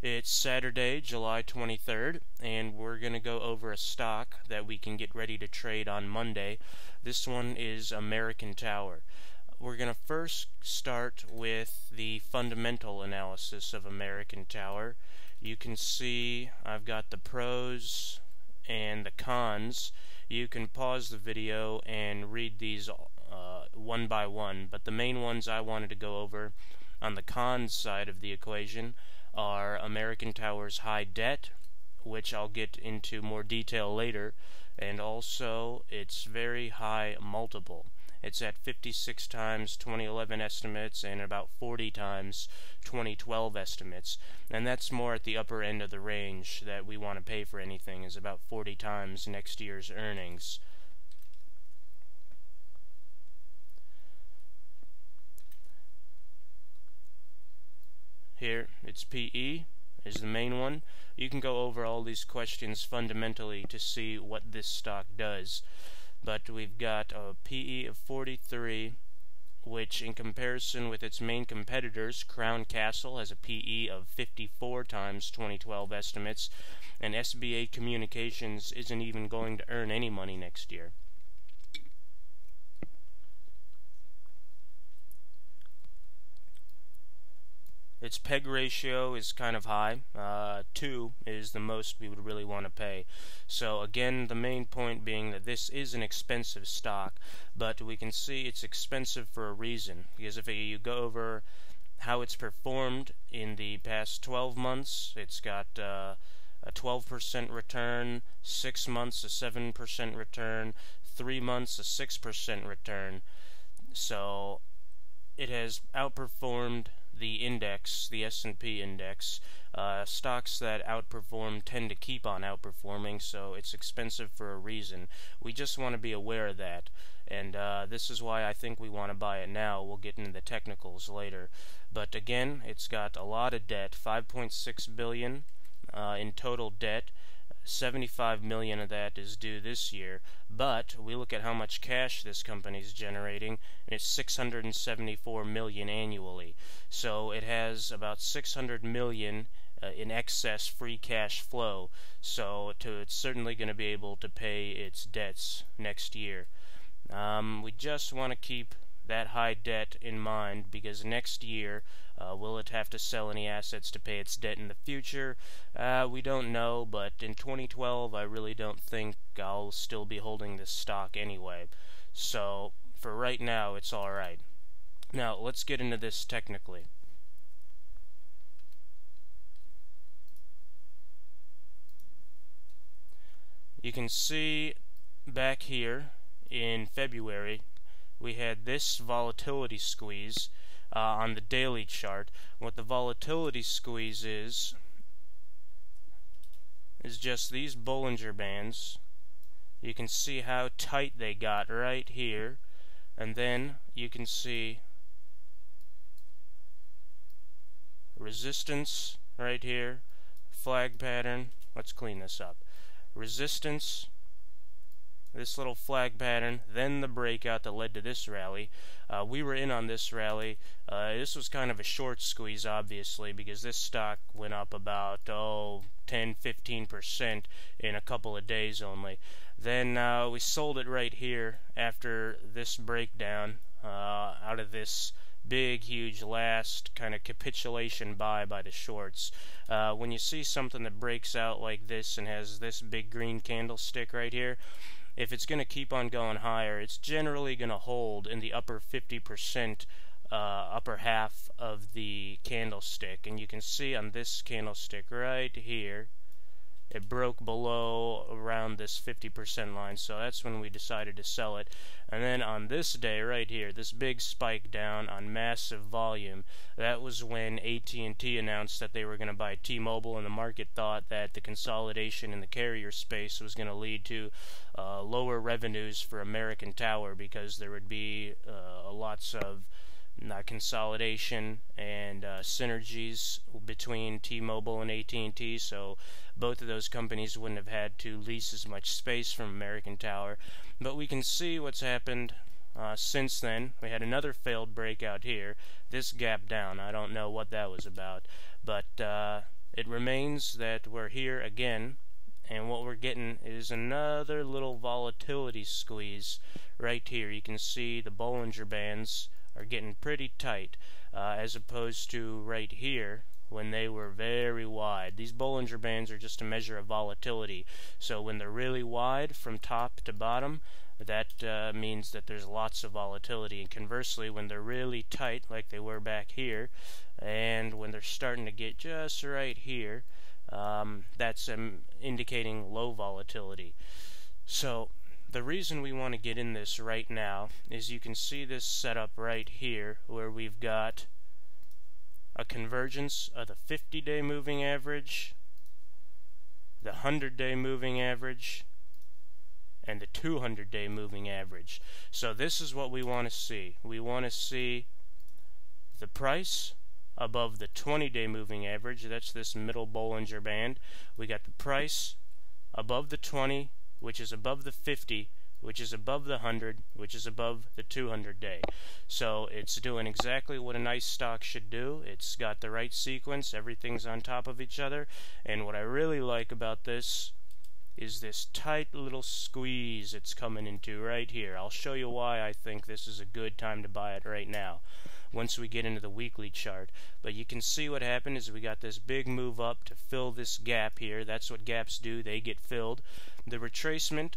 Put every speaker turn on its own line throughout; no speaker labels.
It's Saturday, July 23rd, and we're going to go over a stock that we can get ready to trade on Monday. This one is American Tower. We're going to first start with the fundamental analysis of American Tower. You can see I've got the pros and the cons. You can pause the video and read these uh, one by one, but the main ones I wanted to go over on the cons side of the equation are American Tower's high debt, which I'll get into more detail later, and also its very high multiple. It's at 56 times 2011 estimates and about 40 times 2012 estimates. And that's more at the upper end of the range that we want to pay for anything is about 40 times next year's earnings. Here, it's PE is the main one. You can go over all these questions fundamentally to see what this stock does. But we've got a PE of 43, which in comparison with its main competitors, Crown Castle has a PE of 54 times 2012 estimates, and SBA Communications isn't even going to earn any money next year. Its PEG ratio is kind of high. Uh, 2 is the most we would really want to pay. So again, the main point being that this is an expensive stock, but we can see it's expensive for a reason. Because if you go over how it's performed in the past 12 months, it's got uh, a 12% return, 6 months a 7% return, 3 months a 6% return. So it has outperformed the index, the S&P index. Uh, stocks that outperform tend to keep on outperforming, so it's expensive for a reason. We just want to be aware of that, and uh, this is why I think we want to buy it now. We'll get into the technicals later, but again, it's got a lot of debt, 5.6 billion uh, in total debt. 75 million of that is due this year, but we look at how much cash this company is generating, and it's 674 million annually. So it has about 600 million uh, in excess free cash flow. So to, it's certainly going to be able to pay its debts next year. Um, we just want to keep that high debt in mind because next year uh, will it have to sell any assets to pay its debt in the future? Uh, we don't know, but in 2012 I really don't think I'll still be holding this stock anyway. So for right now it's alright. Now let's get into this technically. You can see back here in February we had this volatility squeeze uh, on the daily chart. What the volatility squeeze is is just these Bollinger Bands. You can see how tight they got right here and then you can see resistance right here flag pattern let's clean this up resistance this little flag pattern, then the breakout that led to this rally. Uh, we were in on this rally. Uh, this was kind of a short squeeze, obviously, because this stock went up about, oh, 10 15% in a couple of days only. Then uh, we sold it right here after this breakdown uh, out of this big, huge last kind of capitulation buy by the shorts. Uh, when you see something that breaks out like this and has this big green candlestick right here, if it's going to keep on going higher, it's generally going to hold in the upper 50% uh, upper half of the candlestick. And you can see on this candlestick right here, it broke below around this 50% line. So that's when we decided to sell it. And then on this day right here this big spike down on massive volume that was when AT&T announced that they were going to buy T-Mobile and the market thought that the consolidation in the carrier space was going to lead to uh, lower revenues for American Tower because there would be uh, lots of uh, consolidation and uh, synergies between T-Mobile and AT&T so both of those companies wouldn't have had to lease as much space from American Tower. But we can see what's happened uh, since then. We had another failed breakout here. This gap down I don't know what that was about. But uh, it remains that we're here again and what we're getting is another little volatility squeeze right here. You can see the Bollinger Bands are getting pretty tight uh, as opposed to right here when they were very wide. These Bollinger Bands are just a measure of volatility. So when they're really wide from top to bottom, that uh, means that there's lots of volatility. And conversely, when they're really tight, like they were back here, and when they're starting to get just right here, um, that's um, indicating low volatility. So the reason we want to get in this right now is you can see this setup right here where we've got a convergence of the 50 day moving average, the 100 day moving average, and the 200 day moving average. So this is what we want to see. We want to see the price above the 20 day moving average. That's this middle Bollinger Band. We got the price above the 20, which is above the 50, which is above the 100, which is above the 200 day. So it's doing exactly what a nice stock should do. It's got the right sequence, everything's on top of each other, and what I really like about this is this tight little squeeze it's coming into right here. I'll show you why I think this is a good time to buy it right now once we get into the weekly chart. But you can see what happened is we got this big move up to fill this gap here. That's what gaps do. They get filled. The retracement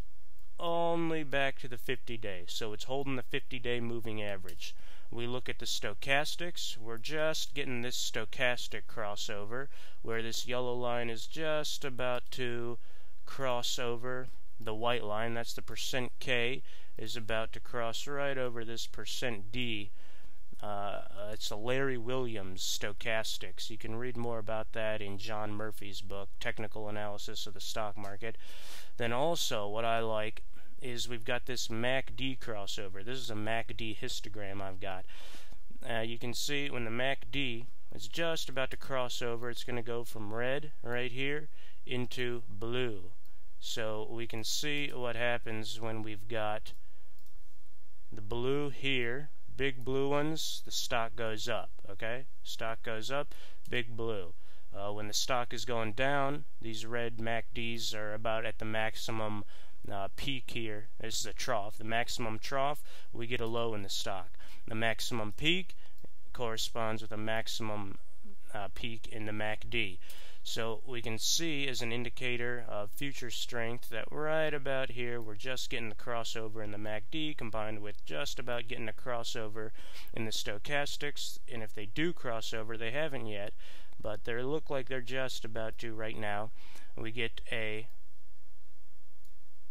only back to the 50 day. So it's holding the 50 day moving average. We look at the stochastics. We're just getting this stochastic crossover where this yellow line is just about to cross over the white line. That's the percent K is about to cross right over this percent D. Uh, it's a Larry Williams stochastics. You can read more about that in John Murphy's book, Technical Analysis of the Stock Market. Then also, what I like is we've got this MACD crossover. This is a MACD histogram I've got. Uh, you can see when the MACD is just about to cross over, it's going to go from red right here into blue. So we can see what happens when we've got the blue here, big blue ones, the stock goes up, okay? Stock goes up, big blue. Uh, when the stock is going down, these red MACDs are about at the maximum uh, peak here. This is a trough. The maximum trough, we get a low in the stock. The maximum peak corresponds with a maximum uh, peak in the MACD. So we can see as an indicator of future strength that right about here we're just getting the crossover in the MACD combined with just about getting a crossover in the stochastics and if they do crossover they haven't yet but they look like they're just about to right now we get a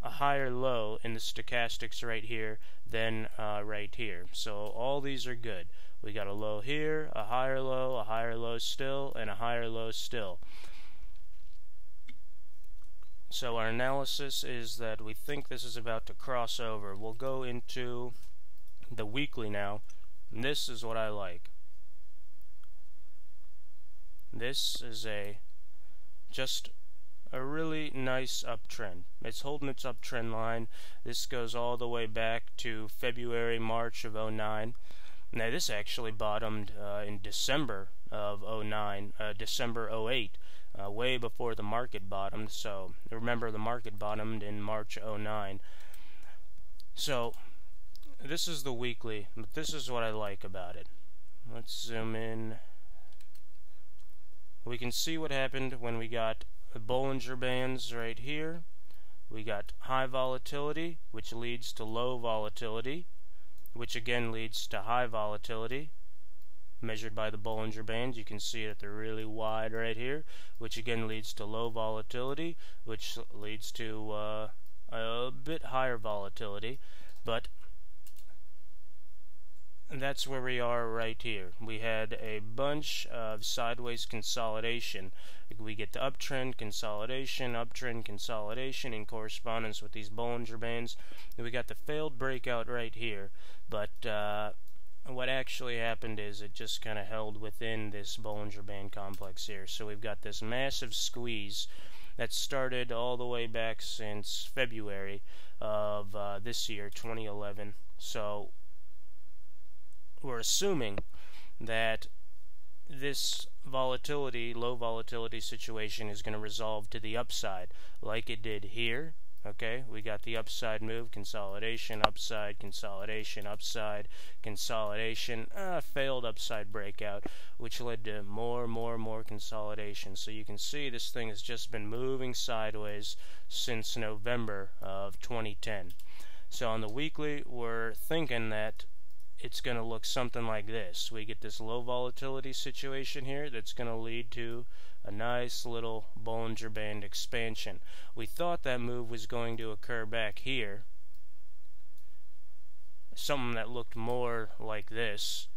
a higher low in the stochastics right here than uh, right here. So all these are good. We got a low here, a higher low, a higher low still, and a higher low still. So our analysis is that we think this is about to cross over. We'll go into the weekly now. This is what I like. This is a just a really nice uptrend. It's holding its uptrend line. This goes all the way back to February, March of 09. Now this actually bottomed uh, in December of 09, uh, December 08, uh, way before the market bottomed. So remember the market bottomed in March 09. So this is the weekly, but this is what I like about it. Let's zoom in. We can see what happened when we got the Bollinger Bands right here. We got high volatility, which leads to low volatility, which again leads to high volatility, measured by the Bollinger Bands. You can see that they're really wide right here, which again leads to low volatility, which leads to uh, a bit higher volatility. But that's where we are right here. We had a bunch of sideways consolidation. We get the uptrend, consolidation, uptrend, consolidation in correspondence with these Bollinger Bands. And we got the failed breakout right here. But uh, what actually happened is it just kind of held within this Bollinger Band complex here. So we've got this massive squeeze that started all the way back since February of uh, this year, 2011. So we're assuming that this volatility, low volatility situation is going to resolve to the upside like it did here. Okay, we got the upside move, consolidation, upside, consolidation, upside, consolidation, uh, failed upside breakout, which led to more, more, more consolidation. So you can see this thing has just been moving sideways since November of 2010. So on the weekly, we're thinking that it's going to look something like this. We get this low volatility situation here that's going to lead to a nice little Bollinger Band expansion. We thought that move was going to occur back here. Something that looked more like this,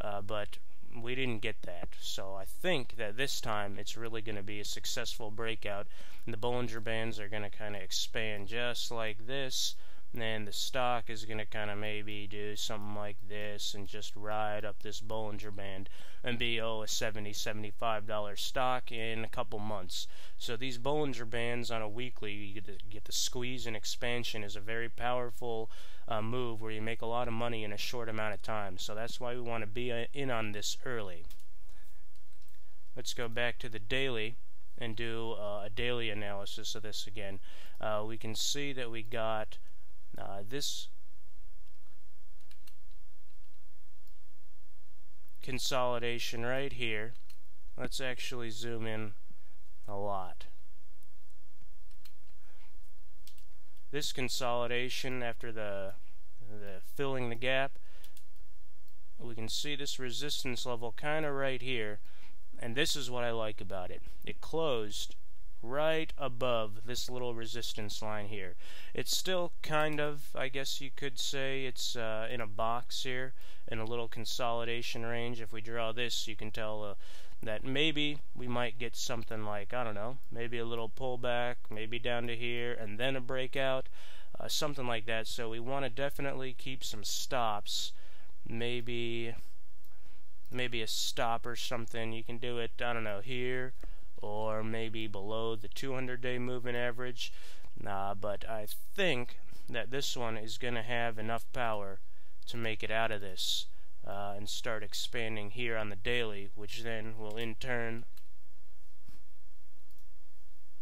uh, but we didn't get that. So I think that this time it's really going to be a successful breakout. And the Bollinger Bands are going to kind of expand just like this then the stock is going to kind of maybe do something like this and just ride up this Bollinger Band and be, oh, a $70, $75 stock in a couple months. So these Bollinger Bands on a weekly, you get the, get the squeeze and expansion is a very powerful uh, move where you make a lot of money in a short amount of time. So that's why we want to be uh, in on this early. Let's go back to the daily and do uh, a daily analysis of this again. Uh, we can see that we got uh, this consolidation right here, let's actually zoom in a lot. This consolidation after the, the filling the gap, we can see this resistance level kind of right here, and this is what I like about it. It closed right above this little resistance line here. It's still kind of, I guess you could say, it's uh, in a box here, in a little consolidation range. If we draw this, you can tell uh, that maybe we might get something like, I don't know, maybe a little pullback, maybe down to here, and then a breakout, uh, something like that. So we want to definitely keep some stops, maybe maybe a stop or something. You can do it, I don't know, here, or maybe below the 200 day moving average. Uh, but I think that this one is going to have enough power to make it out of this uh, and start expanding here on the daily, which then will in turn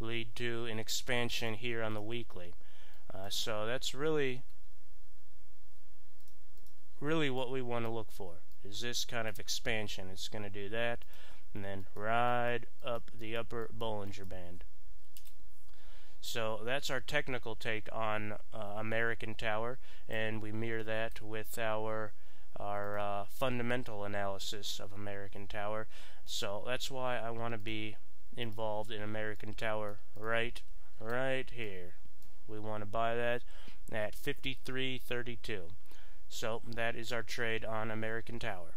lead to an expansion here on the weekly. Uh, so that's really really what we want to look for is this kind of expansion. It's going to do that and then ride up the upper Bollinger Band. So that's our technical take on uh, American Tower, and we mirror that with our our uh, fundamental analysis of American Tower. So that's why I want to be involved in American Tower right right here. We want to buy that at 53.32. So that is our trade on American Tower.